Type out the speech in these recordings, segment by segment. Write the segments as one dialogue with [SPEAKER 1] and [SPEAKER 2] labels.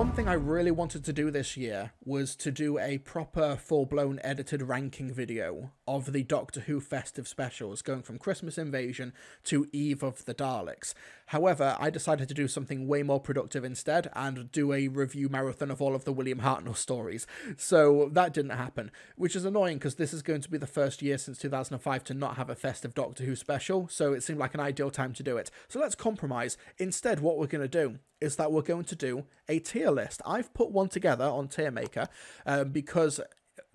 [SPEAKER 1] One thing I really wanted to do this year was to do a proper full-blown edited ranking video of the Doctor Who festive specials going from Christmas Invasion to Eve of the Daleks. However, I decided to do something way more productive instead and do a review marathon of all of the William Hartnell stories. So that didn't happen, which is annoying because this is going to be the first year since 2005 to not have a festive Doctor Who special, so it seemed like an ideal time to do it. So let's compromise. Instead, what we're going to do is that we're going to do a tier list. I've put one together on Tiermaker um, because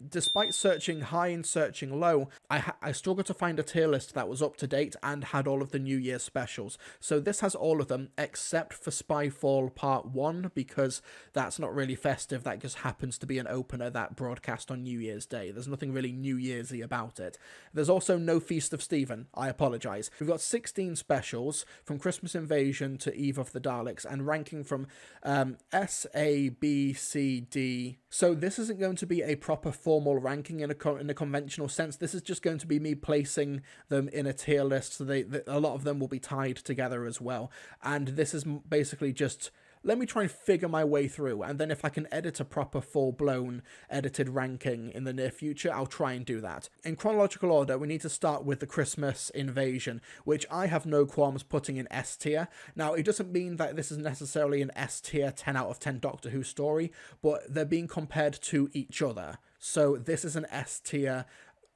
[SPEAKER 1] despite searching high and searching low, I, I struggled to find a tier list that was up to date and had all of the New Year specials. So this has all of them except for Spyfall Part 1 because that's not really festive. That just happens to be an opener that broadcast on New Year's Day. There's nothing really New Year'sy about it. There's also no Feast of Steven. I apologise. We've got 16 specials from Christmas Invasion to Eve of the Daleks and ranking from um, S, A, B, C, D. So this isn't going to be a proper formal ranking in a in a conventional sense. This is just going to be me placing them in a tier list, so they, they a lot of them will be tied together as well. And this is basically just let me try and figure my way through. And then if I can edit a proper full blown edited ranking in the near future, I'll try and do that. In chronological order, we need to start with the Christmas invasion, which I have no qualms putting in S tier. Now, it doesn't mean that this is necessarily an S tier 10 out of 10 Doctor Who story, but they're being compared to each other. So this is an S tier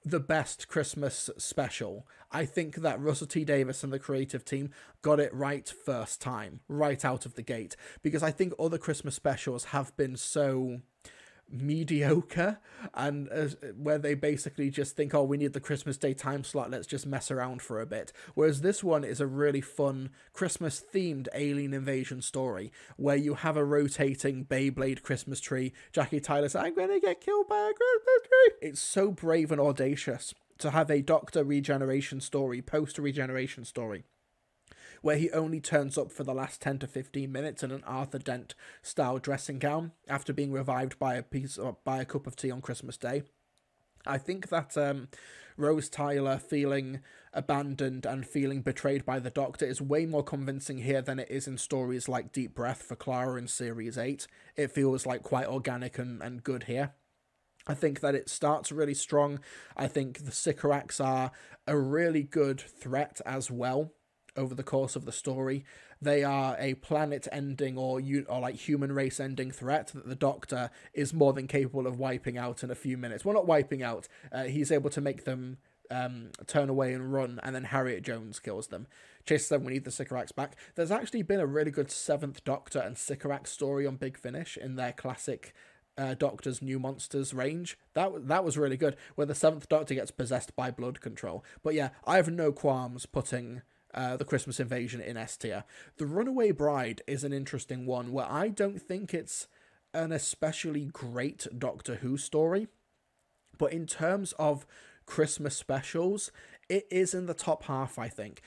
[SPEAKER 1] the best Christmas special. I think that Russell T Davies and the creative team got it right first time, right out of the gate, because I think other Christmas specials have been so mediocre and uh, where they basically just think oh we need the christmas day time slot let's just mess around for a bit. Whereas this one is a really fun christmas themed alien invasion story where you have a rotating beyblade christmas tree. Jackie tyler says i'm gonna get killed by a christmas tree. It's so brave and audacious to have a doctor regeneration story post regeneration story where he only turns up for the last 10 to 15 minutes in an Arthur Dent style dressing gown after being revived by a piece or by a cup of tea on Christmas Day. I think that um, Rose Tyler feeling abandoned and feeling betrayed by the Doctor is way more convincing here than it is in stories like Deep Breath for Clara in Series 8. It feels like quite organic and, and good here. I think that it starts really strong. I think the Sycorax are a really good threat as well over the course of the story. They are a planet ending or or like human race ending threat that the Doctor is more than capable of wiping out in a few minutes. Well, not wiping out. Uh, he's able to make them um, turn away and run, and then Harriet Jones kills them. Chase them, we need the Sycorax back. There's actually been a really good Seventh Doctor and Sycorax story on Big Finish in their classic uh, Doctor's New Monsters range. That that was really good, where the Seventh Doctor gets possessed by blood control. But yeah, I have no qualms putting uh, the Christmas Invasion in S tier. The Runaway Bride is an interesting one where I don't think it's an especially great Doctor Who story, but in terms of Christmas specials, it is in the top half, I think.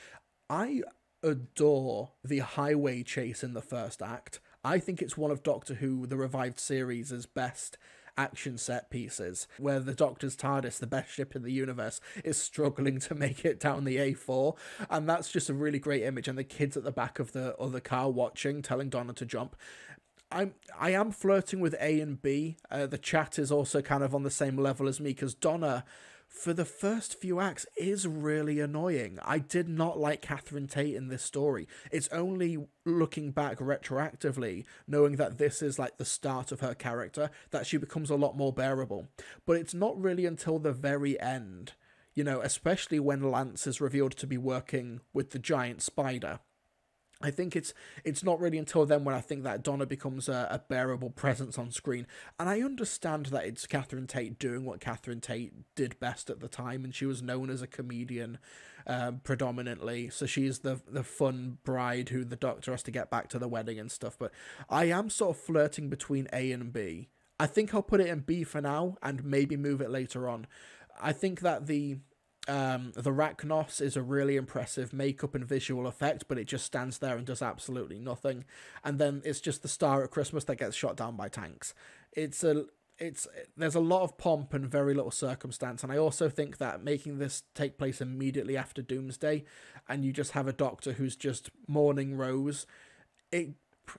[SPEAKER 1] I adore the highway chase in the first act. I think it's one of Doctor Who, the revived series' best action set pieces where the Doctor's TARDIS, the best ship in the universe, is struggling to make it down the A4. And that's just a really great image. And the kids at the back of the other car watching, telling Donna to jump. I'm I am flirting with A and B. Uh, the chat is also kind of on the same level as me because Donna for the first few acts is really annoying. I did not like Catherine Tate in this story. It's only looking back retroactively, knowing that this is like the start of her character, that she becomes a lot more bearable. But it's not really until the very end, you know, especially when Lance is revealed to be working with the giant spider I think it's it's not really until then when I think that Donna becomes a, a, bearable presence on screen, and I understand that it's Catherine Tate doing what Catherine Tate did best at the time, and she was known as a comedian um, predominantly, so she's the the fun bride who the Doctor has to get back to the wedding and stuff. But I am sort of flirting between A and B. I think I'll put it in B for now, and maybe move it later on. I think that the um, the Racnoss is a really impressive makeup and visual effect, but it just stands there and does absolutely nothing. And then it's just the star at Christmas that gets shot down by tanks. It's a it's there's a lot of pomp and very little circumstance, and I also think that making this take place immediately after Doomsday, and you just have a Doctor who's just mourning Rose, it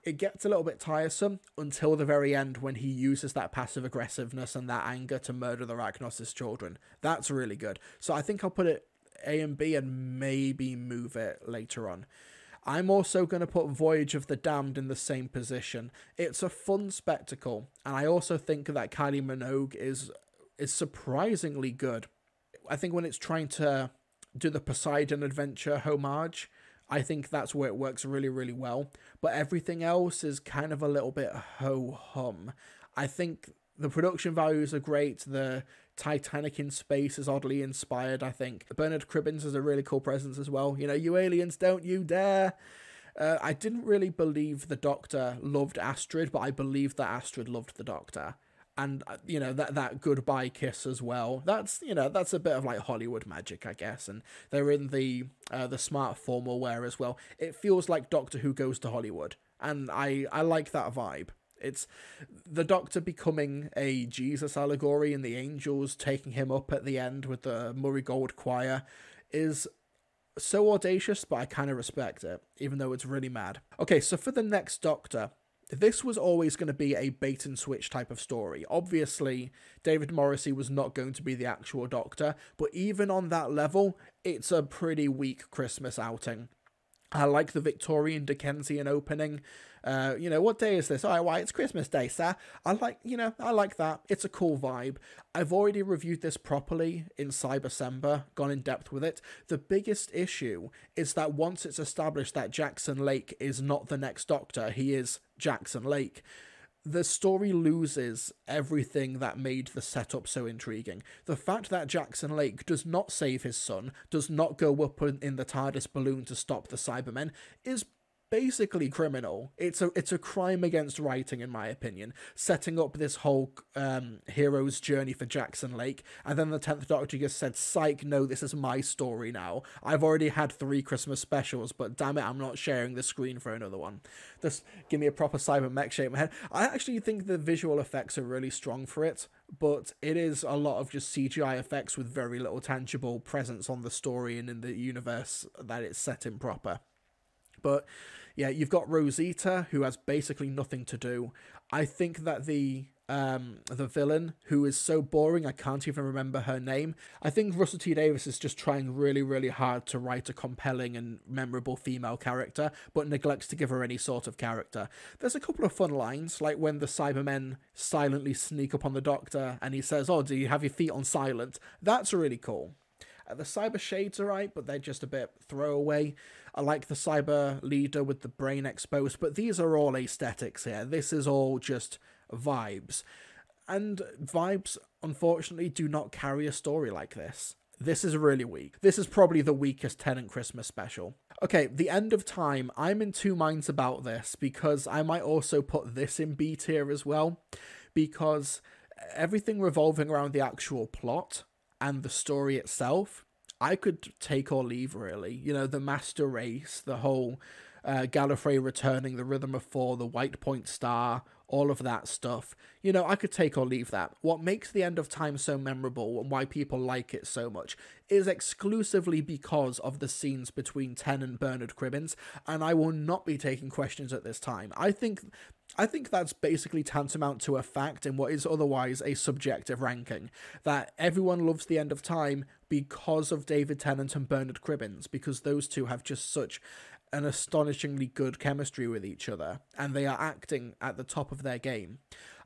[SPEAKER 1] it gets a little bit tiresome until the very end when he uses that passive aggressiveness and that anger to murder the Racnoss' children. That's really good. So I think I'll put it A and B and maybe move it later on. I'm also going to put Voyage of the Damned in the same position. It's a fun spectacle, and I also think that Kylie Minogue is is surprisingly good. I think when it's trying to do the Poseidon adventure homage, I think that's where it works really, really well. But everything else is kind of a little bit ho hum. I think the production values are great. The Titanic in space is oddly inspired, I think. Bernard Cribbins is a really cool presence as well. You know, you aliens, don't you dare! Uh, I didn't really believe the Doctor loved Astrid, but I believed that Astrid loved the Doctor. And uh, you know that that goodbye kiss as well. That's you know that's a bit of like Hollywood magic, I guess. And they're in the uh, the smart formal wear as well. It feels like Doctor Who goes to Hollywood, and I I like that vibe. It's the Doctor becoming a Jesus allegory and the angels taking him up at the end with the Murray Gold Choir is so audacious, but I kind of respect it, even though it's really mad. Okay, so for the next Doctor, this was always going to be a bait and switch type of story. Obviously, David Morrissey was not going to be the actual Doctor, but even on that level, it's a pretty weak Christmas outing. I like the Victorian Dickensian opening. Uh, you know, what day is this? Oh, why, it's Christmas Day, sir. I like, you know, I like that. It's a cool vibe. I've already reviewed this properly in Cyber Cybersember, gone in depth with it. The biggest issue is that once it's established that Jackson Lake is not the next Doctor, he is Jackson Lake the story loses everything that made the setup so intriguing. The fact that Jackson Lake does not save his son, does not go up in the TARDIS balloon to stop the Cybermen, is basically criminal. It's a it's a crime against writing, in my opinion. Setting up this whole um, hero's journey for Jackson Lake, and then the tenth Doctor just said, "Psych, no, this is my story now. I've already had three Christmas specials, but damn it, I'm not sharing the screen for another one. Just give me a proper cyber mech shape my head." I actually think the visual effects are really strong for it, but it is a lot of just CGI effects with very little tangible presence on the story and in the universe that it's set in proper. But yeah, you've got Rosita, who has basically nothing to do. I think that the um the villain who is so boring I can't even remember her name. I think Russell T Davies is just trying really really hard to write a compelling and memorable female character but neglects to give her any sort of character. There's a couple of fun lines like when the Cybermen silently sneak up on the doctor and he says, "Oh, do you have your feet on silent?" That's really cool. Uh, the cyber shades are right, but they're just a bit throwaway. I like the cyber leader with the brain exposed, but these are all aesthetics here. This is all just vibes. And vibes, unfortunately, do not carry a story like this. This is really weak. This is probably the weakest Tennant Christmas special. Okay, The End of Time. I'm in two minds about this because I might also put this in B tier as well because everything revolving around the actual plot and the story itself, I could take or leave really. You know, the master race, the whole uh, Gallifrey returning, the Rhythm of Four, the White Point Star, all of that stuff. You know, I could take or leave that. What makes The End of Time so memorable and why people like it so much is exclusively because of the scenes between Ten and Bernard Cribbins, and I will not be taking questions at this time. I think I think that's basically tantamount to a fact in what is otherwise a subjective ranking. That everyone loves The End of Time because of David Tennant and Bernard Cribbins, because those two have just such an astonishingly good chemistry with each other, and they are acting at the top of their game.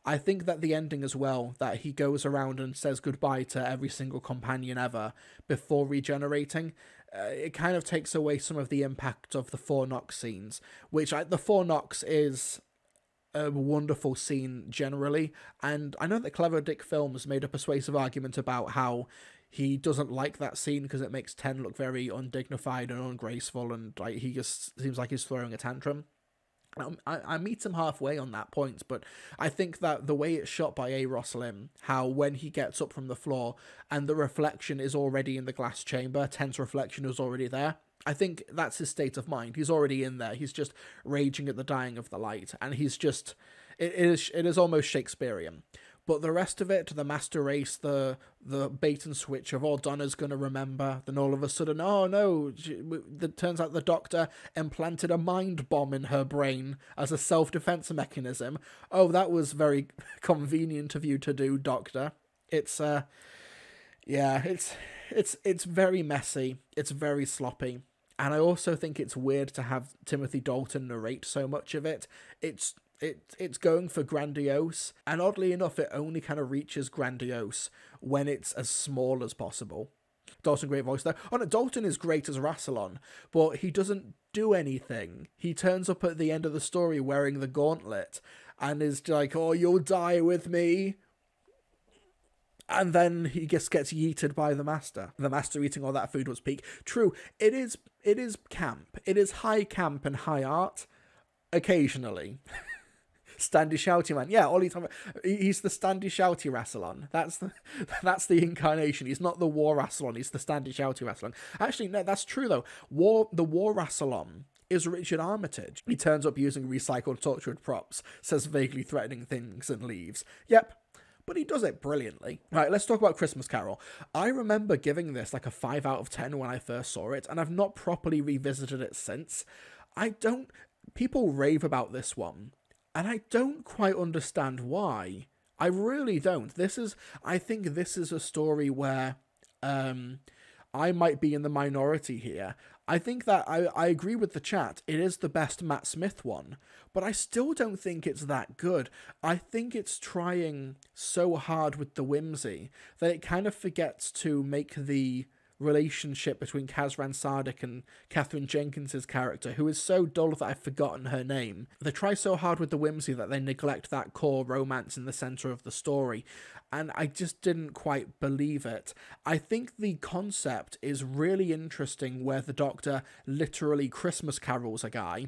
[SPEAKER 1] I think that the ending as well, that he goes around and says goodbye to every single companion ever before regenerating, uh, it kind of takes away some of the impact of the Fornox scenes, which I, the Fornox is a wonderful scene generally. And I know that Clever Dick Films made a persuasive argument about how he doesn't like that scene because it makes Ten look very undignified and ungraceful, and like he just seems like he's throwing a tantrum. I, I meet him halfway on that point, but I think that the way it's shot by Euros how when he gets up from the floor and the reflection is already in the glass chamber, Ten's reflection is already there, I think that's his state of mind. He's already in there. He's just raging at the dying of the light, and he's just it is it is almost Shakespearean. But the rest of it, the master race, the the bait and switch of oh Donna's gonna remember, then all of a sudden oh no, it turns out the Doctor implanted a mind bomb in her brain as a self defense mechanism. Oh, that was very convenient of you to do, Doctor. It's uh, yeah, it's it's it's very messy. It's very sloppy. And I also think it's weird to have Timothy Dalton narrate so much of it. It's it it's going for grandiose, and oddly enough, it only kind of reaches grandiose when it's as small as possible. Dalton, great voice there. Oh no, Dalton is great as Rassilon, but he doesn't do anything. He turns up at the end of the story wearing the gauntlet and is like, "Oh, you'll die with me." And then he just gets yeeted by the master. The master eating all that food was peak. True, it is it is camp. It is high camp and high art occasionally. Standy Shouty Man. Yeah, Ollie Tom. He's the Standy Shouty Rassilon. That's the that's the incarnation. He's not the War Rassilon. He's the Standy Shouty Rassilon. Actually, no, that's true though. War the War Rassilon is Richard Armitage. He turns up using recycled tortured props, says vaguely threatening things, and leaves. Yep, but he does it brilliantly. Right, let's talk about Christmas Carol. I remember giving this like a 5 out of 10 when I first saw it, and I've not properly revisited it since. I don't. People rave about this one, and I don't quite understand why. I really don't. This is I think this is a story where um I might be in the minority here. I think that I, I agree with the chat. It is the best Matt Smith one, but I still don't think it's that good. I think it's trying so hard with the whimsy that it kind of forgets to make the relationship between Kazran Sardick and Katherine Jenkins's character, who is so dull that I've forgotten her name. They try so hard with the whimsy that they neglect that core romance in the center of the story, and I just didn't quite believe it. I think the concept is really interesting where the Doctor literally Christmas carols a guy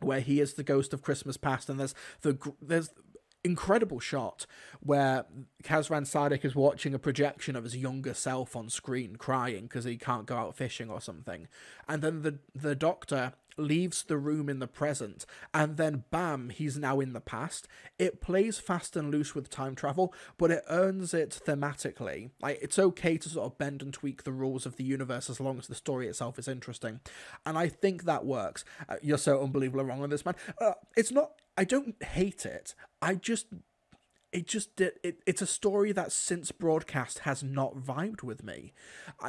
[SPEAKER 1] where he is the ghost of Christmas past, and there's the there's incredible shot where Kazran Sardick is watching a projection of his younger self on screen crying because he can't go out fishing or something. And then the the doctor leaves the room in the present and then bam he's now in the past. It plays fast and loose with time travel but it earns it thematically. Like it's okay to sort of bend and tweak the rules of the universe as long as the story itself is interesting. And i think that works. Uh, you're so unbelievably wrong on this man. Uh, it's not i don't hate it. I just it just did it, it's a story that since broadcast has not vibed with me.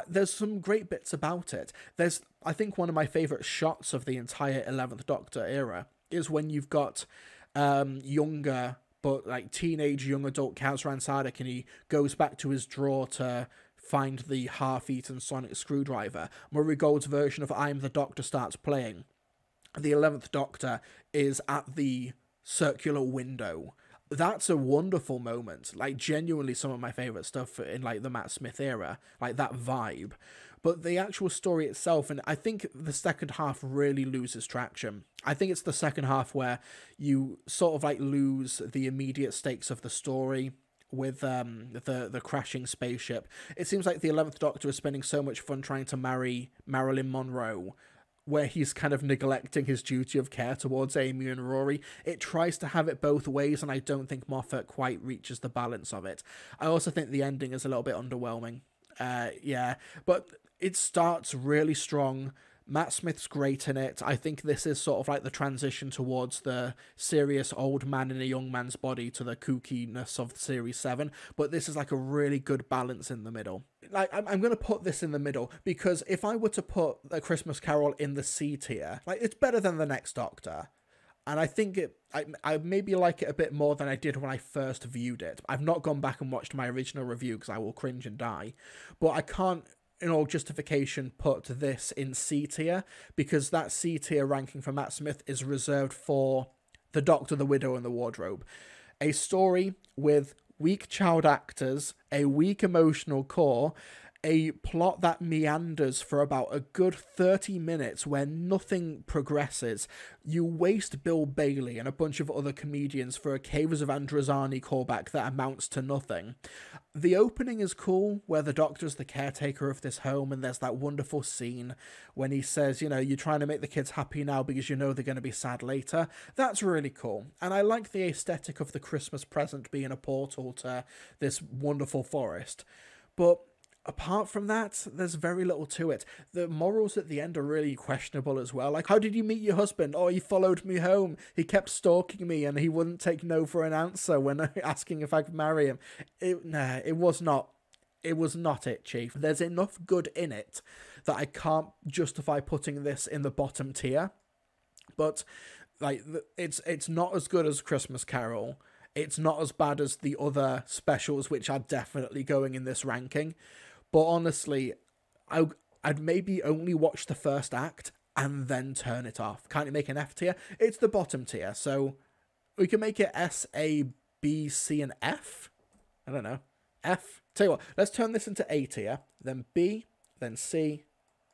[SPEAKER 1] There's some great bits about it. There's i think one of my favorite shots of the entire 11th doctor era is when you've got um younger but like teenage young adult Kazran Sardick and he goes back to his drawer to find the half-eaten sonic screwdriver. Murray gold's version of i'm the doctor starts playing. The 11th doctor is at the circular window that's a wonderful moment. Like genuinely some of my favorite stuff in like the Matt Smith era, like that vibe. But the actual story itself, and I think the second half really loses traction. I think it's the second half where you sort of like lose the immediate stakes of the story with um the the crashing spaceship. It seems like the Eleventh Doctor is spending so much fun trying to marry Marilyn Monroe where he's kind of neglecting his duty of care towards Amy and Rory. It tries to have it both ways, and I don't think Moffat quite reaches the balance of it. I also think the ending is a little bit underwhelming. Uh, yeah, but it starts really strong. Matt Smith's great in it. I think this is sort of like the transition towards the serious old man in a young man's body to the kookiness of Series 7, but this is like a really good balance in the middle. Like, I'm, I'm going to put this in the middle because if I were to put A Christmas Carol in the C tier, like, it's better than The Next Doctor. And I think it, I, I maybe like it a bit more than I did when I first viewed it. I've not gone back and watched my original review because I will cringe and die. But I can't in all justification put this in C tier because that C tier ranking for Matt Smith is reserved for The Doctor, the Widow, and the Wardrobe. A story with weak child actors, a weak emotional core, a plot that meanders for about a good 30 minutes where nothing progresses. You waste Bill Bailey and a bunch of other comedians for a Caves of Androzani callback that amounts to nothing. The opening is cool, where the doctor's the caretaker of this home, and there's that wonderful scene when he says, You know, you're trying to make the kids happy now because you know they're going to be sad later. That's really cool. And I like the aesthetic of the Christmas present being a portal to this wonderful forest. But apart from that, there's very little to it. The morals at the end are really questionable as well. Like, how did you meet your husband? Oh, he followed me home. He kept stalking me, and he wouldn't take no for an answer when asking if I could marry him. It, nah, it was not. It was not it, Chief. There's enough good in it that I can't justify putting this in the bottom tier. But like, it's it's not as good as Christmas Carol. It's not as bad as the other specials, which are definitely going in this ranking. But honestly, I I'd maybe only watch the first act and then turn it off. Can't you make an F tier? It's the bottom tier, so we can make it S, A, B, C, and F. I don't know. F. Tell you what, let's turn this into A tier, then B, then C,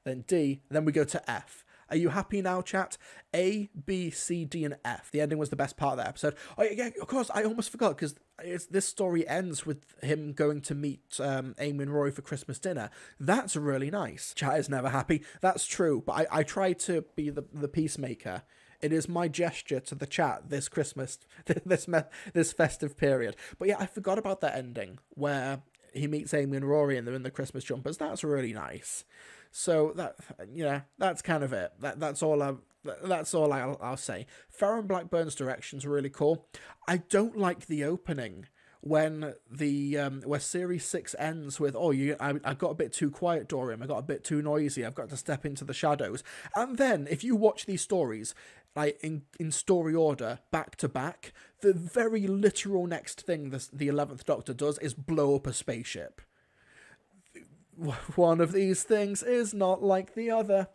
[SPEAKER 1] then D, then we go to F. Are you happy now, chat? A, B, C, D, and F. The ending was the best part of that episode. Oh, yeah, of course, I almost forgot because this story ends with him going to meet um, Amy and Rory for Christmas dinner. That's really nice. Chat is never happy. That's true, but I, I try to be the, the peacemaker. It is my gesture to the chat this Christmas, this this festive period. But yeah, I forgot about that ending where he meets Amy and Rory and they're in the Christmas jumpers. That's really nice. So that yeah, that's kind of it. That that's all I that's all I'll, I'll say. Farren Blackburn's direction's really cool. I don't like the opening when the um where series six ends with oh you I, I got a bit too quiet Dorium I got a bit too noisy I've got to step into the shadows and then if you watch these stories like in in story order back to back the very literal next thing the the 11th doctor does is blow up a spaceship one of these things is not like the other.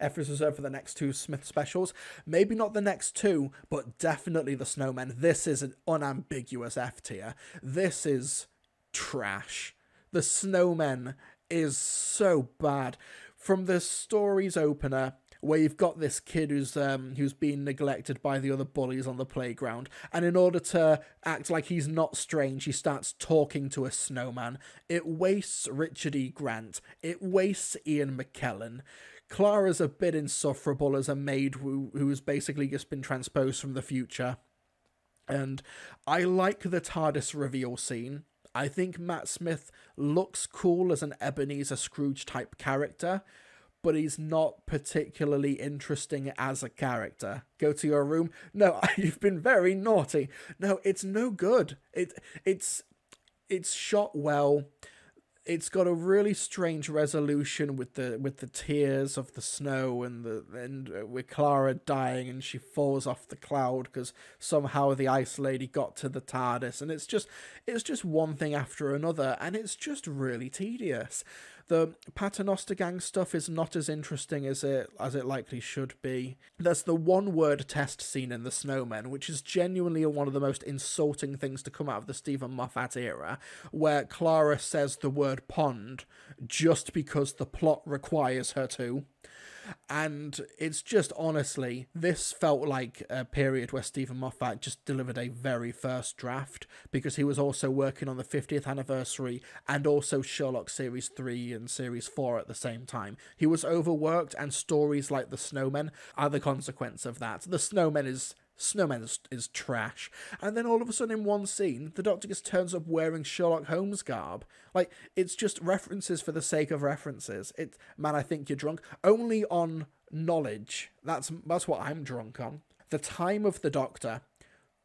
[SPEAKER 1] F is reserved for the next two Smith specials. Maybe not the next two, but definitely the Snowmen. This is an unambiguous F tier. This is trash. The Snowmen is so bad. From the story's opener, where you've got this kid who's um who's being neglected by the other bullies on the playground, and in order to act like he's not strange, he starts talking to a snowman. It wastes Richard E. Grant. It wastes Ian McKellen. Clara's a bit insufferable as a maid who who's basically just been transposed from the future. And I like the TARDIS reveal scene. I think Matt Smith looks cool as an Ebenezer Scrooge type character but he's not particularly interesting as a character. Go to your room. No, you've been very naughty. No, it's no good. It it's it's shot well. It's got a really strange resolution with the with the tears of the snow and the and uh, with Clara dying and she falls off the cloud because somehow the ice lady got to the TARDIS and it's just it's just one thing after another and it's just really tedious. The Paternoster Gang stuff is not as interesting as it as it likely should be. There's the one word test scene in The Snowmen, which is genuinely one of the most insulting things to come out of the Steven Moffat era, where Clara says the word pond just because the plot requires her to and it's just honestly, this felt like a period where Steven Moffat just delivered a very first draft because he was also working on the 50th anniversary and also Sherlock Series 3 and Series 4 at the same time. He was overworked, and stories like The Snowmen are the consequence of that. The Snowmen is Snowman is, is, trash. And then all of a sudden, in one scene, the Doctor just turns up wearing Sherlock Holmes garb. Like it's just references for the sake of references. It man, I think you're drunk. Only on knowledge. That's that's what I'm drunk on. The time of the Doctor.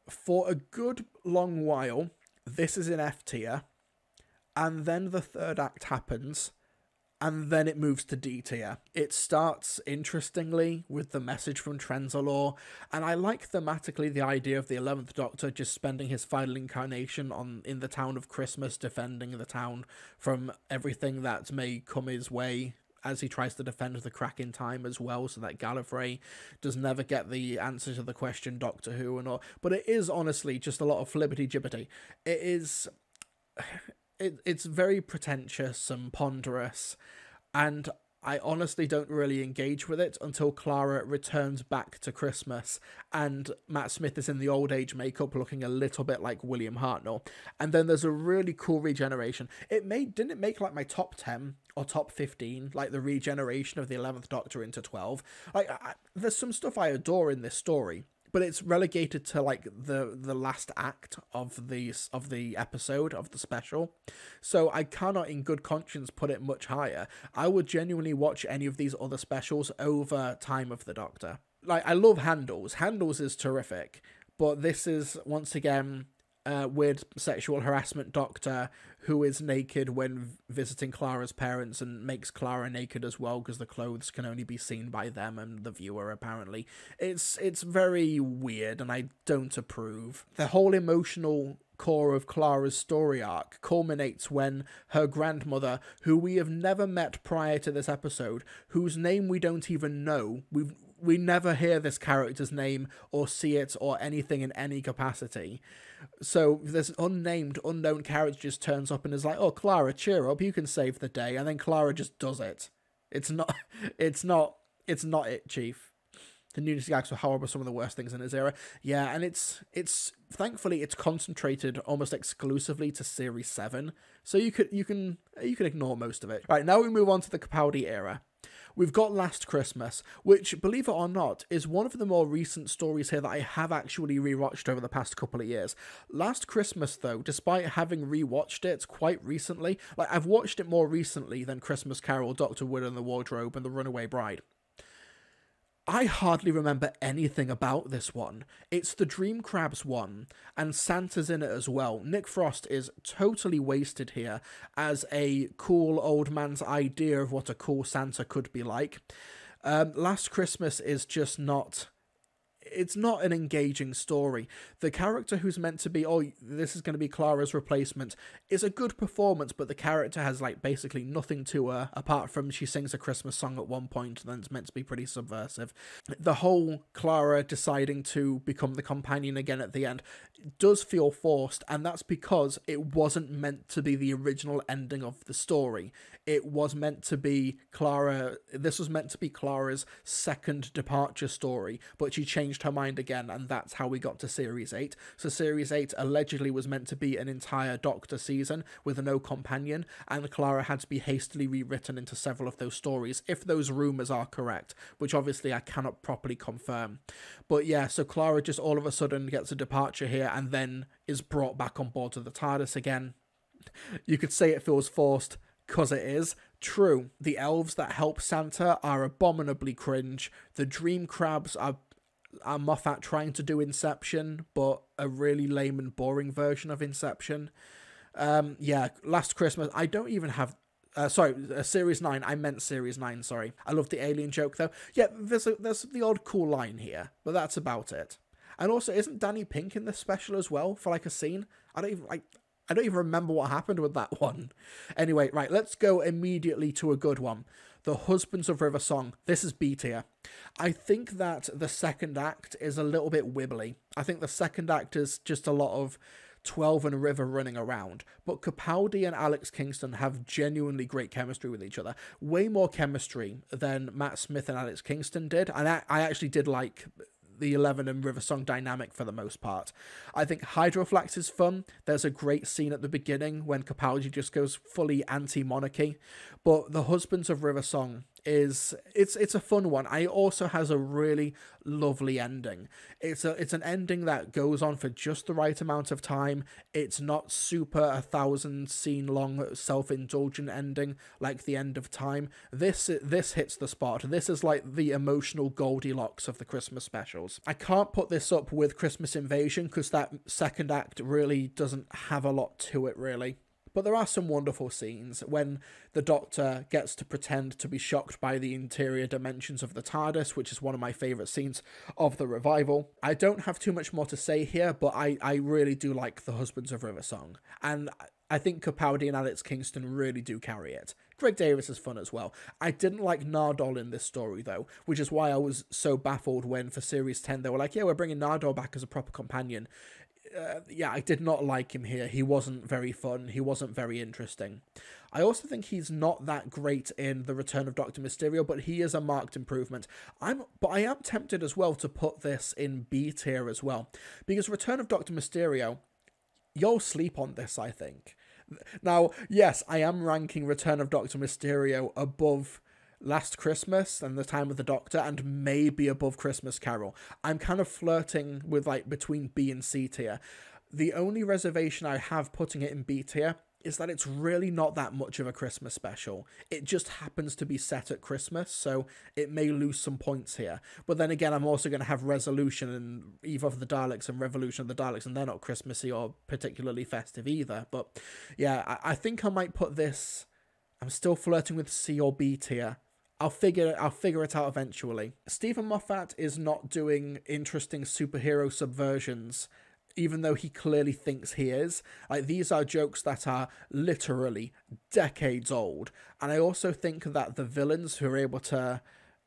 [SPEAKER 1] For a good long while, this is in F tier, and then the third act happens and then it moves to D tier. It starts interestingly with the message from Trenzalore, and I like thematically the idea of the Eleventh Doctor just spending his final incarnation on in the town of Christmas, defending the town from everything that may come his way as he tries to defend the crack in time as well, so that Gallifrey does never get the answer to the question Doctor Who and all. But it is honestly just a lot of flibbity gibbety. It is it, it's very pretentious and ponderous, and I honestly don't really engage with it until Clara returns back to Christmas and Matt Smith is in the old age makeup looking a little bit like William Hartnell. And then there's a really cool regeneration. It made didn't it make like my top 10 or top 15 like the regeneration of the 11th Doctor into 12. Like I, there's some stuff I adore in this story but it's relegated to like the the last act of the of the episode of the special. So i cannot in good conscience put it much higher. I would genuinely watch any of these other specials over time of the doctor. Like i love handles. Handles is terrific. But this is once again uh, weird sexual harassment doctor who is naked when visiting Clara's parents and makes Clara naked as well because the clothes can only be seen by them and the viewer apparently. It's it's very weird and I don't approve. The whole emotional core of Clara's story arc culminates when her grandmother, who we have never met prior to this episode, whose name we don't even know, we we never hear this character's name or see it or anything in any capacity so this unnamed, unknown character just turns up and is like, "Oh, Clara, cheer up, you can save the day," and then Clara just does it. It's not, it's not, it's not it, Chief. The nudity gags were horrible, some of the worst things in his era. Yeah, and it's it's thankfully it's concentrated almost exclusively to series seven, so you could you can you can ignore most of it. Right now we move on to the Capaldi era. We've got Last Christmas, which, believe it or not, is one of the more recent stories here that I have actually rewatched over the past couple of years. Last Christmas, though, despite having rewatched it quite recently, like I've watched it more recently than Christmas Carol, Doctor Wood and the Wardrobe, and The Runaway Bride. I hardly remember anything about this one. It's the Dream Crabs one, and Santa's in it as well. Nick Frost is totally wasted here as a cool old man's idea of what a cool Santa could be like. Um, Last Christmas is just not it's not an engaging story. The character who's meant to be, oh, this is going to be Clara's replacement, is a good performance, but the character has like basically nothing to her apart from she sings a Christmas song at one point, and then it's meant to be pretty subversive. The whole Clara deciding to become the companion again at the end does feel forced, and that's because it wasn't meant to be the original ending of the story. It was meant to be Clara. This was meant to be Clara's second departure story, but she changed changed her mind again, and that's how we got to Series 8. So, Series 8 allegedly was meant to be an entire Doctor season with no companion, and Clara had to be hastily rewritten into several of those stories, if those rumours are correct, which obviously I cannot properly confirm. But yeah, so Clara just all of a sudden gets a departure here and then is brought back on board to the TARDIS again. You could say it feels forced, because it is. True, the elves that help Santa are abominably cringe. The dream crabs are are Moffat trying to do Inception, but a really lame and boring version of Inception. Um, yeah, Last Christmas. I don't even have. Uh, sorry, uh, Series Nine. I meant Series Nine. Sorry, I love the alien joke though. Yeah, there's a, there's the odd cool line here, but that's about it. And also, isn't Danny Pink in this special as well for like a scene? I don't even like. I don't even remember what happened with that one. Anyway, right, let's go immediately to a good one. The Husbands of River Song. This is B tier. I think that the second act is a little bit wibbly. I think the second act is just a lot of 12 and River running around. But Capaldi and Alex Kingston have genuinely great chemistry with each other. Way more chemistry than Matt Smith and Alex Kingston did. And I, I actually did like the Eleven and River Song dynamic for the most part. I think Hydroflax is fun. There's a great scene at the beginning when Capaldi just goes fully anti-monarchy, but the Husbands of River Song is it's it's a fun one. I also has a really lovely ending. It's a it's an ending that goes on for just the right amount of time. It's not super a thousand scene long self indulgent ending like the end of time. This this hits the spot. This is like the emotional Goldilocks of the Christmas specials. I can't put this up with Christmas Invasion because that second act really doesn't have a lot to it really. But there are some wonderful scenes when the Doctor gets to pretend to be shocked by the interior dimensions of the TARDIS, which is one of my favourite scenes of the revival. I don't have too much more to say here, but I, I really do like the Husbands of River song. And I think Capaldi and Alex Kingston really do carry it. Greg Davies is fun as well. I didn't like Nardole in this story though, which is why I was so baffled when for Series 10 they were like, yeah, we're bringing Nardole back as a proper companion uh, yeah, I did not like him here. He wasn't very fun. He wasn't very interesting. I also think he's not that great in the Return of Doctor Mysterio, but he is a marked improvement. I'm, but I am tempted as well to put this in B tier as well, because Return of Doctor Mysterio, you'll sleep on this. I think. Now, yes, I am ranking Return of Doctor Mysterio above Last Christmas and The Time of the Doctor, and maybe above Christmas Carol. I'm kind of flirting with like between B and C tier. The only reservation I have putting it in B tier is that it's really not that much of a Christmas special. It just happens to be set at Christmas, so it may lose some points here. But then again, I'm also going to have Resolution and Eve of the Daleks and Revolution of the Daleks, and they're not Christmassy or particularly festive either. But yeah, I, I think I might put this. I'm still flirting with C or B tier. I'll figure I'll figure it out eventually. Steven Moffat is not doing interesting superhero subversions even though he clearly thinks he is. Like these are jokes that are literally decades old. And I also think that the villains who are able to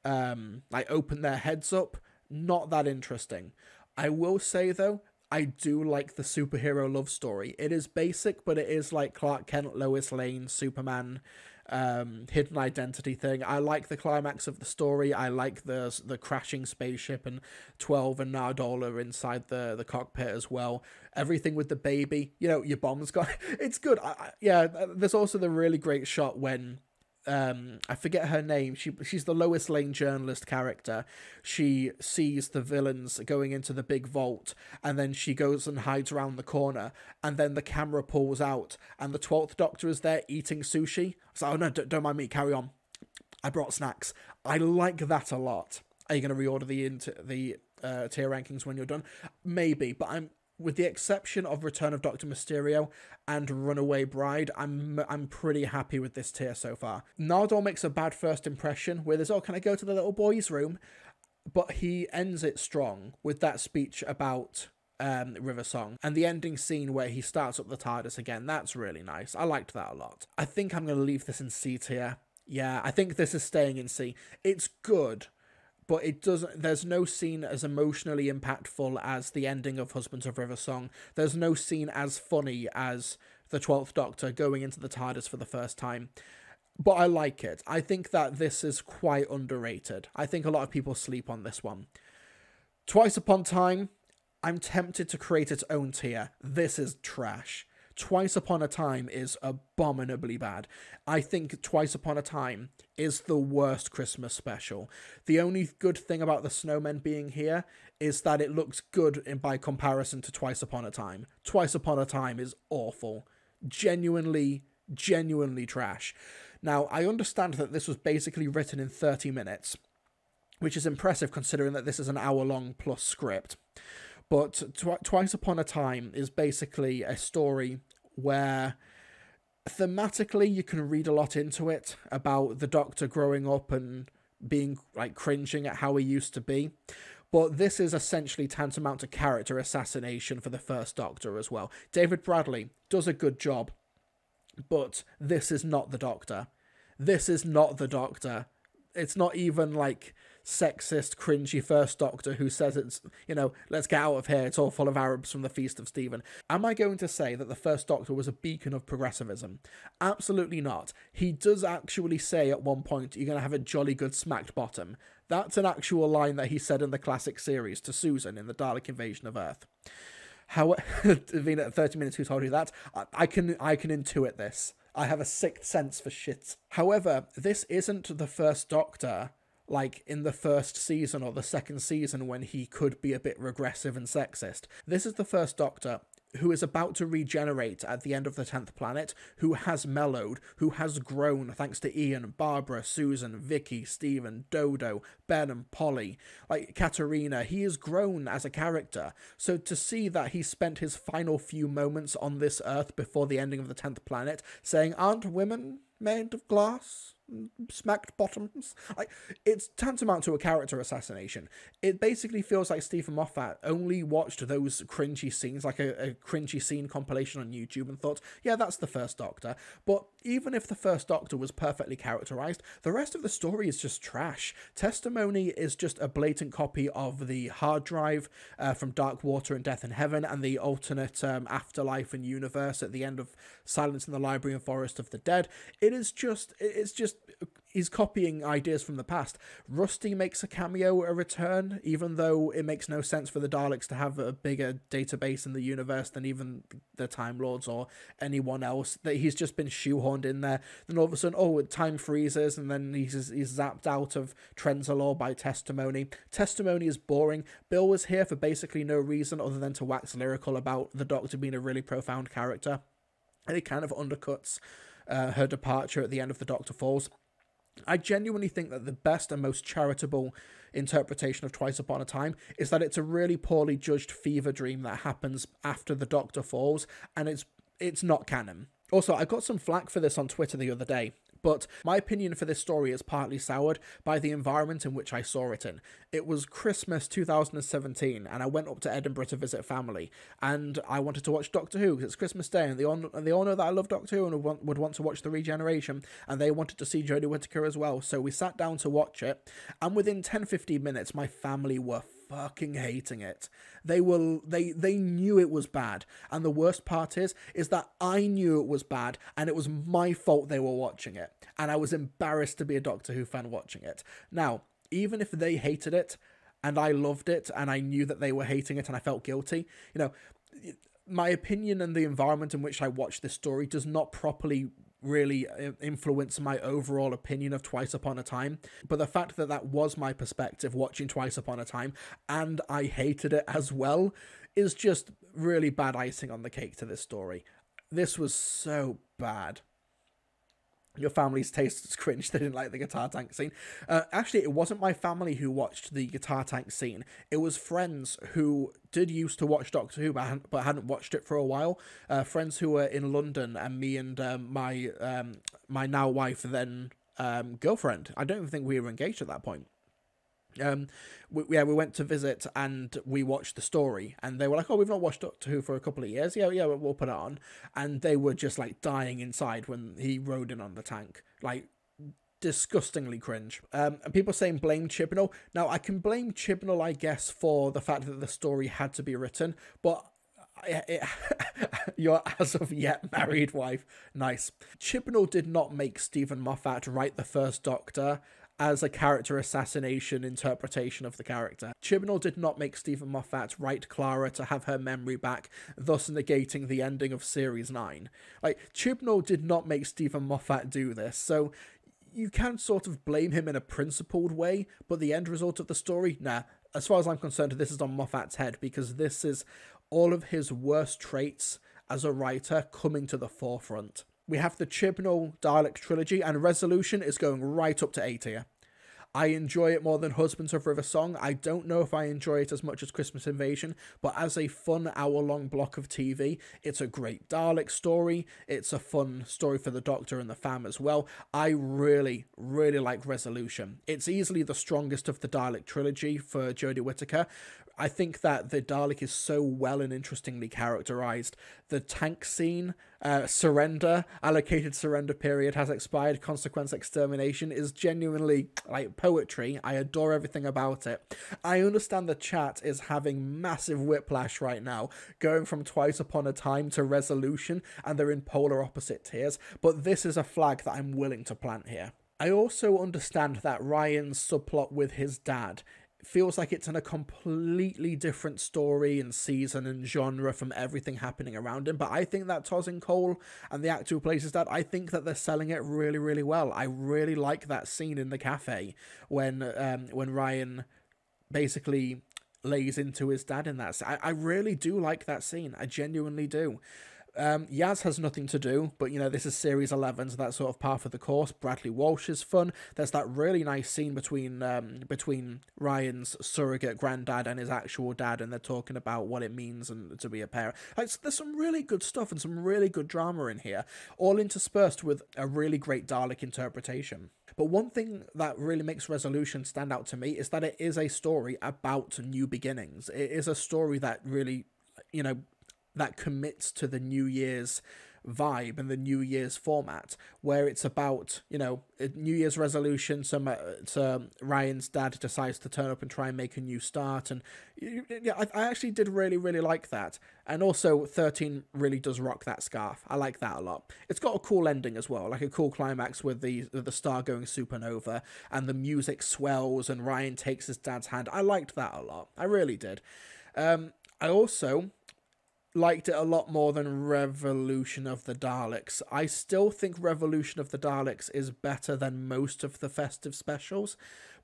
[SPEAKER 1] um like open their heads up, not that interesting. I will say though, I do like the superhero love story. It is basic, but it is like Clark Kent, Lois Lane, Superman, um, hidden identity thing. I like the climax of the story. I like the the crashing spaceship and twelve and Nardole inside the the cockpit as well. Everything with the baby, you know, your bomb's got. It's good. I, I, yeah, there's also the really great shot when um I forget her name. She she's the Lois Lane journalist character. She sees the villains going into the big vault and then she goes and hides around the corner and then the camera pulls out and the 12th doctor is there eating sushi. So oh no, don't, don't mind me, carry on. I brought snacks. I like that a lot. Are you going to reorder the the uh, tier rankings when you're done? Maybe, but I'm with the exception of Return of Doctor Mysterio and Runaway Bride, I'm I'm pretty happy with this tier so far. Nardole makes a bad first impression where there's oh can I go to the little boy's room, but he ends it strong with that speech about um, River Song and the ending scene where he starts up the TARDIS again. That's really nice. I liked that a lot. I think I'm going to leave this in C tier. Yeah, I think this is staying in C. It's good, but it doesn't there's no scene as emotionally impactful as the ending of Husbands of River Song. There's no scene as funny as the 12th Doctor going into the TARDIS for the first time. But I like it. I think that this is quite underrated. I think a lot of people sleep on this one. Twice Upon Time, I'm tempted to create its own tier. This is trash. Twice Upon a Time is abominably bad. I think Twice Upon a Time is the worst Christmas special. The only good thing about the snowmen being here is that it looks good in by comparison to Twice Upon a Time. Twice Upon a Time is awful. Genuinely, genuinely trash. Now, I understand that this was basically written in 30 minutes, which is impressive considering that this is an hour long plus script. But Tw- Twice Upon a Time is basically a story where thematically you can read a lot into it about the Doctor growing up and being like cringing at how he used to be. But this is essentially tantamount to character assassination for the first Doctor as well. David Bradley does a good job, but this is not the Doctor. This is not the Doctor. It's not even like sexist, cringy first doctor who says it's, you know, let's get out of here, it's all full of Arabs from the Feast of Steven. Am I going to say that the first doctor was a beacon of progressivism? Absolutely not. He does actually say at one point, you're going to have a jolly good smacked bottom. That's an actual line that he said in the classic series to Susan in the Dalek invasion of Earth. How at 30 minutes who told you that? I, I can I can intuit this. I have a sixth sense for shit. However, this isn't the first Doctor like in the first season or the second season when he could be a bit regressive and sexist. This is the first Doctor who is about to regenerate at the end of the 10th planet, who has mellowed, who has grown thanks to Ian, Barbara, Susan, Vicki, Steven, Dodo, Ben, and Polly, like Katarina. He has grown as a character. So to see that he spent his final few moments on this Earth before the ending of the 10th planet saying, Aren't women made of glass? Smacked bottoms. Like it's tantamount to a character assassination. It basically feels like Steven Moffat only watched those cringy scenes, like a, a cringy scene compilation on YouTube, and thought, yeah, that's the first Doctor. But even if the first Doctor was perfectly characterized, the rest of the story is just trash. Testimony is just a blatant copy of the hard drive uh, from Dark Water and Death in Heaven, and the alternate um, afterlife and universe at the end of Silence in the Library and Forest of the Dead. It is just, it's just he's copying ideas from the past. Rusty makes a cameo, a return, even though it makes no sense for the Daleks to have a bigger database in the universe than even the Time Lords or anyone else. That he's just been shoehorned in there. Then all of a sudden, oh, time freezes, and then he's he's zapped out of Trenzalore by testimony. Testimony is boring. Bill was here for basically no reason other than to wax lyrical about the Doctor being a really profound character, and it kind of undercuts. Uh, her departure at the end of the Doctor Falls. I genuinely think that the best and most charitable interpretation of Twice Upon a Time is that it's a really poorly judged fever dream that happens after the Doctor falls, and it's it's not canon. Also, I got some flack for this on Twitter the other day. But my opinion for this story is partly soured by the environment in which I saw it in. It was Christmas 2017, and I went up to Edinburgh to visit family, and I wanted to watch Doctor Who because it's Christmas Day, and they all, they all know that I love Doctor Who and would want, would want to watch the regeneration, and they wanted to see Jodie Whittaker as well. So we sat down to watch it, and within 10 15 minutes, my family were fucking hating it. They were they they knew it was bad. And the worst part is is that I knew it was bad and it was my fault they were watching it. And I was embarrassed to be a Doctor Who fan watching it. Now, even if they hated it and I loved it and I knew that they were hating it and I felt guilty, you know, my opinion and the environment in which I watched this story does not properly really uh, influence my overall opinion of Twice Upon a Time. But the fact that that was my perspective watching Twice Upon a Time and I hated it as well is just really bad icing on the cake to this story. This was so bad your family's taste is cringe. They didn't like the guitar tank scene. Uh, actually, it wasn't my family who watched the guitar tank scene. It was friends who did used to watch Doctor Who, but hadn't, but hadn't watched it for a while. Uh, friends who were in London, and me and um, my um, my now wife, then um, girlfriend. I don't even think we were engaged at that point um we, yeah we went to visit and we watched the story. And they were like oh we've not watched doctor who for a couple of years. Yeah yeah we'll put it on. And they were just like dying inside when he rode in on the tank. Like disgustingly cringe. Um and people saying blame chibnall. Now i can blame chibnall i guess for the fact that the story had to be written but your as of yet married wife. Nice. Chibnall did not make Steven Moffat write the first Doctor as a character assassination interpretation of the character. Chibnall did not make Steven Moffat write Clara to have her memory back, thus negating the ending of Series 9. Like, Chibnall did not make Steven Moffat do this, so you can sort of blame him in a principled way, but the end result of the story, nah. As far as I'm concerned, this is on Moffat's head because this is all of his worst traits as a writer coming to the forefront we have the Chibnall Dalek trilogy, and Resolution is going right up to A tier. I enjoy it more than Husbands of River Song. I don't know if I enjoy it as much as Christmas Invasion, but as a fun hour long block of TV, it's a great Dalek story. It's a fun story for the Doctor and the fam as well. I really, really like Resolution. It's easily the strongest of the Dalek trilogy for Jodie Whittaker. I think that the Dalek is so well and interestingly characterized. The tank scene, uh, surrender, allocated surrender period has expired, consequence extermination is genuinely like poetry. I adore everything about it. I understand the chat is having massive whiplash right now, going from Twice Upon a Time to Resolution, and they're in polar opposite tiers, but this is a flag that I'm willing to plant here. I also understand that Ryan's subplot with his dad feels like it's in a completely different story and season and genre from everything happening around him. But I think that Tosin Cole and the plays his dad, I think that they're selling it really, really well. I really like that scene in the cafe when um, when Ryan basically lays into his dad in that. I, I really do like that scene. I genuinely do. Um, Yaz has nothing to do, but you know, this is series 11, so that's sort of par for the course. Bradley Walsh is fun. There's that really nice scene between um, between Ryan's surrogate granddad and his actual dad, and they're talking about what it means and to be a parent. Like, there's some really good stuff and some really good drama in here, all interspersed with a really great Dalek interpretation. But one thing that really makes Resolution stand out to me is that it is a story about new beginnings. It is a story that really, you know, that commits to the New Year's vibe and the New Year's format, where it's about you know New Year's resolution. Uh, so Ryan's dad decides to turn up and try and make a new start, and yeah, I, I actually did really really like that. And also, thirteen really does rock that scarf. I like that a lot. It's got a cool ending as well, like a cool climax with the the star going supernova and the music swells and Ryan takes his dad's hand. I liked that a lot. I really did. Um, I also liked it a lot more than Revolution of the Daleks. I still think Revolution of the Daleks is better than most of the festive specials,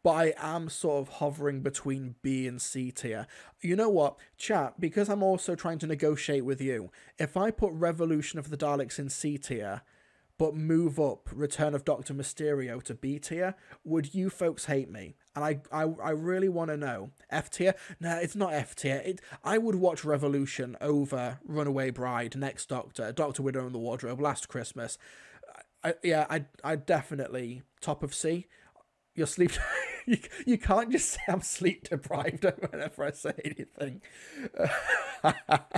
[SPEAKER 1] but I am sort of hovering between B and C tier. You know what, chat, because I'm also trying to negotiate with you, if I put Revolution of the Daleks in C tier, but move up Return of Doctor Mysterio to B tier, would you folks hate me? And I, I, I really want to know. F tier? No, it's not F tier. It, I would watch Revolution over Runaway Bride, Next Doctor, Doctor Widow in the Wardrobe, Last Christmas. I, yeah, I, I definitely top of C. Your sleep. you, you can't just say I'm sleep deprived whenever I say anything.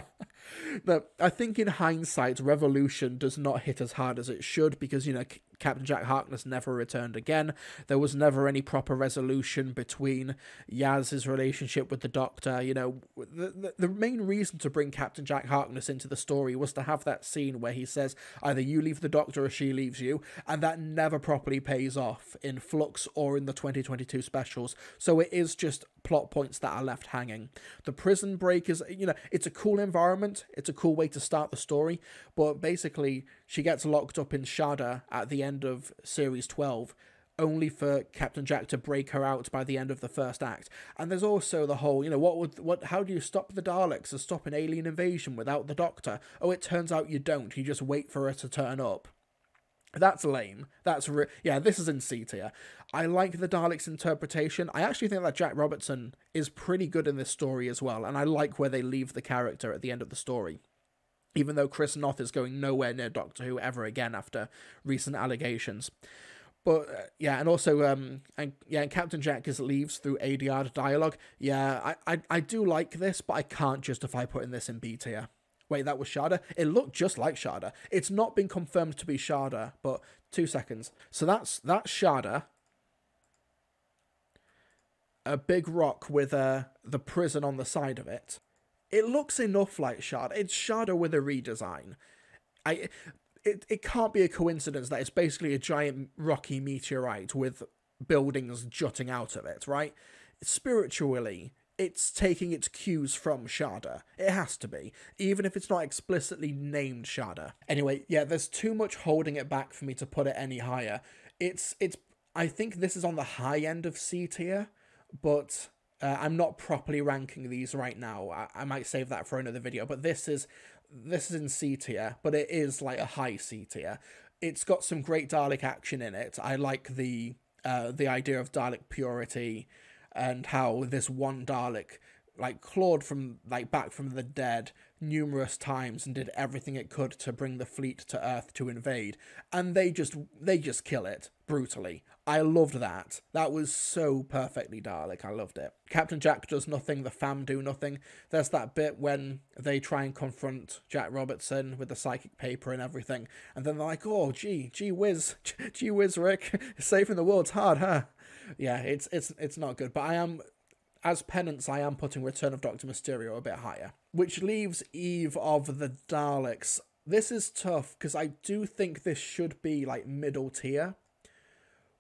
[SPEAKER 1] But I think in hindsight, Revolution does not hit as hard as it should because, you know, Captain Jack Harkness never returned again. There was never any proper resolution between Yaz's relationship with the Doctor. You know, the, the, the main reason to bring Captain Jack Harkness into the story was to have that scene where he says, either you leave the Doctor or she leaves you, and that never properly pays off in Flux or in the 2022 specials. So it is just plot points that are left hanging. The prison break is, you know, it's a cool environment, it's a cool way to start the story, but basically, she gets locked up in Shada at the end of series 12 only for Captain Jack to break her out by the end of the first act. And there's also the whole, you know, what would what how do you stop the Daleks or stop an alien invasion without the Doctor? Oh, it turns out you don't. You just wait for her to turn up. That's lame. That's re- yeah. This is in C tier. I like the Daleks' interpretation. I actually think that Jack Robertson is pretty good in this story as well, and I like where they leave the character at the end of the story. Even though Chris Noth is going nowhere near Doctor Who ever again after recent allegations. But uh, yeah, and also um, and yeah, and Captain Jack is leaves through ADR dialogue. Yeah, I, I I do like this, but I can't justify putting this in B tier. Wait, that was Shada? It looked just like Shada. It's not been confirmed to be Shada, but two seconds. So that's that's Shada. A big rock with uh, the prison on the side of it. It looks enough like Shada. It's Shada with a redesign. I it, it can't be a coincidence that it's basically a giant rocky meteorite with buildings jutting out of it, right? Spiritually, it's taking its cues from Shada. It has to be, even if it's not explicitly named Shada. Anyway, yeah, there's too much holding it back for me to put it any higher. It's it's I think this is on the high end of C tier, but uh, I'm not properly ranking these right now. I, I might save that for another video, but this is this is in C tier, but it is like a high C tier. It's got some great Dalek action in it. I like the uh, the idea of Dalek purity and how this one Dalek like clawed from like back from the dead numerous times and did everything it could to bring the fleet to earth to invade and they just they just kill it brutally. I loved that. That was so perfectly dalek. I loved it. Captain jack does nothing. The fam do nothing. There's that bit when they try and confront jack robertson with the psychic paper and everything and then they're like oh gee gee whiz gee whiz rick. Saving the world's hard huh? Yeah, it's it's it's not good. But I am as penance, I am putting Return of Doctor Mysterio a bit higher, which leaves Eve of the Daleks. This is tough because I do think this should be like middle tier,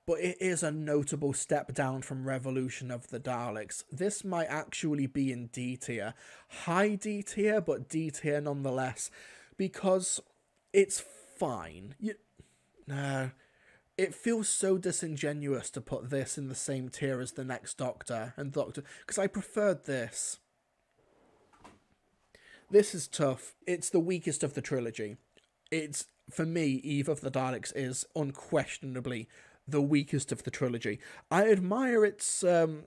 [SPEAKER 1] but it is a notable step down from Revolution of the Daleks. This might actually be in D tier, high D tier, but D tier nonetheless, because it's fine. You, no, it feels so disingenuous to put this in the same tier as the next Doctor and Doctor because I preferred this. This is tough. It's the weakest of the trilogy. It's for me, Eve of the Daleks is unquestionably the weakest of the trilogy. I admire its um,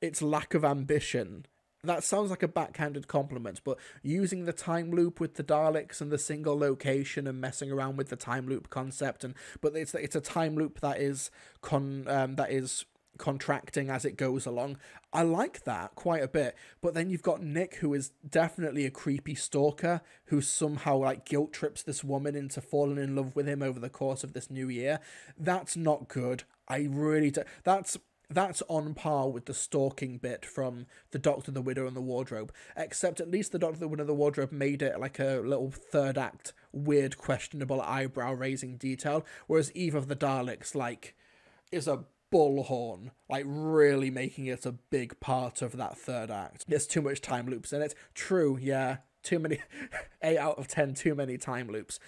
[SPEAKER 1] its lack of ambition. That sounds like a backhanded compliment, but using the time loop with the Daleks and the single location and messing around with the time loop concept, and but it's it's a time loop that is con um, that is contracting as it goes along. I like that quite a bit. But then you've got Nick, who is definitely a creepy stalker, who somehow like guilt trips this woman into falling in love with him over the course of this new year. That's not good. I really do. That's that's on par with the stalking bit from the Doctor, the Widow, and the Wardrobe. Except at least the Doctor, the Widow, and the Wardrobe made it like a little third act, weird, questionable eyebrow raising detail. Whereas Eve of the Daleks, like, is a bullhorn, like really making it a big part of that third act. There's too much time loops in it. True, yeah, too many, eight out of ten, too many time loops.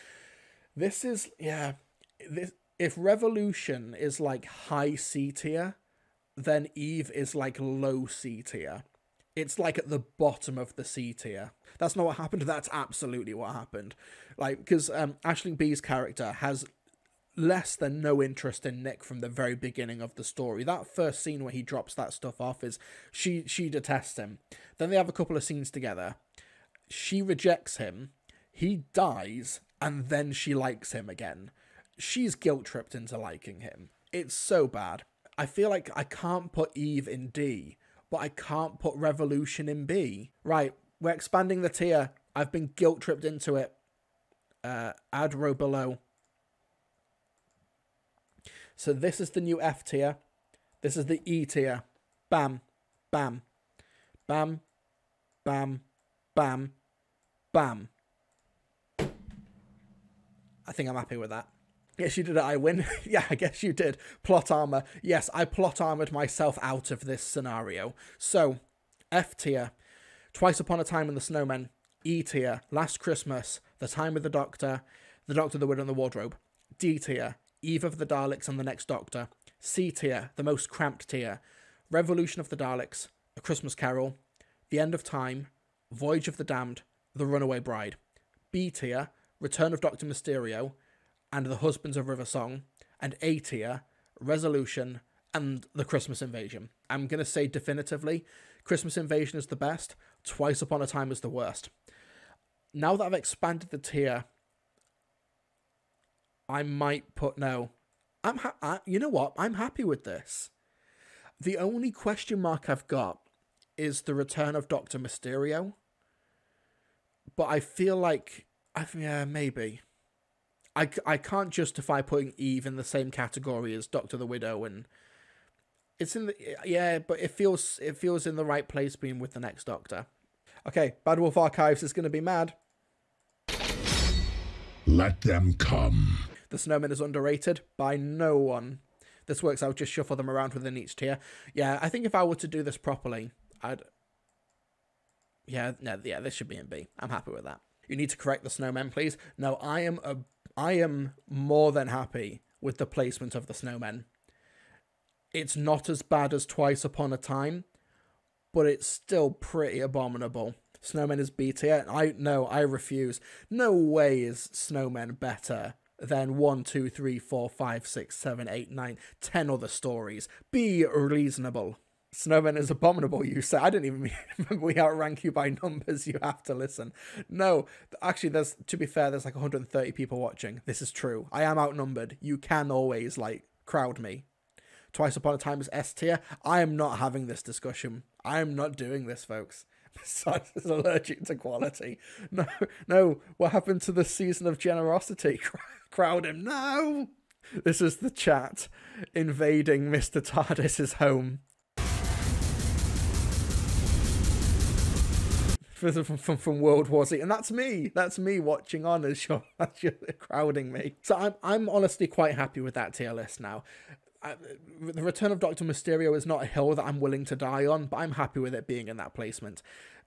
[SPEAKER 1] This is yeah, this if Revolution is like high C tier, then Eve is like low C tier. It's like at the bottom of the C tier. That's not what happened. That's absolutely what happened. Like because um, Aisling Bea's character has less than no interest in Nick from the very beginning of the story. That first scene where he drops that stuff off is she she detests him. Then they have a couple of scenes together. She rejects him. He dies and then she likes him again. She's guilt tripped into liking him. It's so bad. I feel like I can't put Eve in D, but I can't put Revolution in B. Right, we're expanding the tier. I've been guilt tripped into it. Uh, add row below. So this is the new F tier. This is the E tier. Bam, bam, bam, bam, bam, bam. I think I'm happy with that. Yes, you did it. I win. yeah, I guess you did. Plot armor. Yes, I plot armored myself out of this scenario. So, F tier. Twice Upon a Time in the Snowmen. E tier. Last Christmas. The Time with the Doctor. The Doctor, the Widow, and the Wardrobe. D tier. Eve of the Daleks and the Next Doctor, C tier, the most cramped tier, Revolution of the Daleks, A Christmas Carol, The End of Time, Voyage of the Damned, The Runaway Bride, B tier, Return of Doctor Mysterio, and The Husbands of River Song, and A tier, Resolution, and The Christmas Invasion. I'm going to say definitively, Christmas Invasion is the best, Twice Upon a Time is the worst. Now that I've expanded the tier I might put no. I'm ha- I, you know what? I'm happy with this. The only question mark I've got is the return of Doctor Mysterio. But I feel like I yeah maybe. I, I can't justify putting Eve in the same category as Doctor the Widow and it's in the yeah, but it feels it feels in the right place being with the next Doctor. Okay, Bad Wolf Archives is going to be mad.
[SPEAKER 2] Let them come.
[SPEAKER 1] The Snowman is underrated by no one. This works out, just shuffle them around within each tier. Yeah, I think if I were to do this properly, I'd... Yeah, no, yeah, this should be in B. I'm happy with that. You need to correct the snowmen, please. No, I am a, I am more than happy with the placement of the snowmen. It's not as bad as Twice Upon a Time, but it's still pretty abominable. Snowmen is B tier. I no, I refuse. No way is Snowmen better than one, two, three, four, five, six, seven, eight, nine, ten other stories. Be reasonable. Snowman is abominable, you say. I didn't even remember we outrank you by numbers. You have to listen. No, actually, there's, to be fair, there's like 130 people watching. This is true. I am outnumbered. You can always, like, crowd me. Twice Upon a Time is S tier. I am not having this discussion. I am not doing this, folks. Besides, is allergic to quality. No, no. What happened to the season of generosity? crowd him. No! This is the chat invading Mr. TARDIS's home. From, from, from World War Z, and that's me. That's me watching on as you're, as you're crowding me. So I'm I'm honestly quite happy with that tier list now. I, the return of Doctor Mysterio is not a hill that I'm willing to die on, but I'm happy with it being in that placement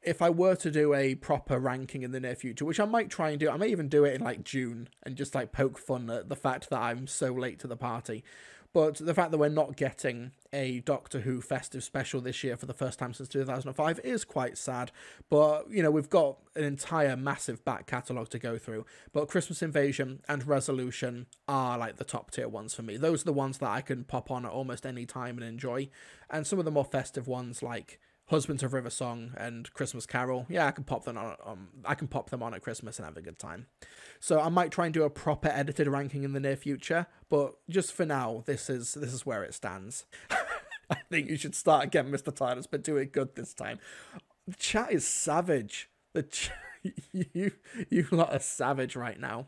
[SPEAKER 1] if I were to do a proper ranking in the near future, which I might try and do, I may even do it in like June and just like poke fun at the fact that I'm so late to the party. But the fact that we're not getting a Doctor Who festive special this year for the first time since 2005 is quite sad. But, you know, we've got an entire massive back catalogue to go through. But Christmas Invasion and Resolution are like the top tier ones for me. Those are the ones that I can pop on at almost any time and enjoy. And some of the more festive ones like Husbands of River Song and Christmas Carol. Yeah, I can pop them on. Um, I can pop them on at Christmas and have a good time. So I might try and do a proper edited ranking in the near future, but just for now, this is this is where it stands. I think you should start again, Mr. Tyler's been doing good this time. The chat is savage. The ch- you you lot are savage right now.